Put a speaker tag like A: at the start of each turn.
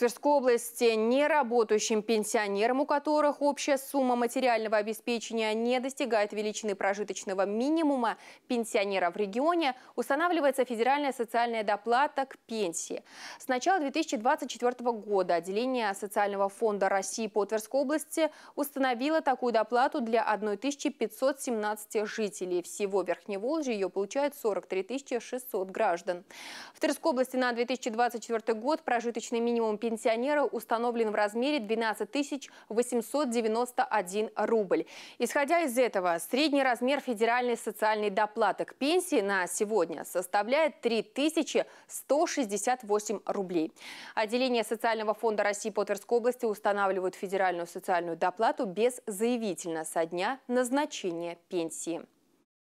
A: Тверской области неработающим пенсионерам, у которых общая сумма материального обеспечения не достигает величины прожиточного минимума пенсионера в регионе, устанавливается федеральная социальная доплата к пенсии. С начала 2024 года отделение Социального фонда России по Тверской области установило такую доплату для 1517 жителей. Всего Верхневолжья ее получают 43 600 граждан. В Тверской области на 2024 год прожиточный минимум пенсионера пенсионера установлен в размере 12 891 рубль. Исходя из этого, средний размер федеральной социальной доплаты к пенсии на сегодня составляет 3168 рублей. Отделение Социального фонда России по Тверской области устанавливают федеральную социальную доплату без заявительно со дня назначения пенсии.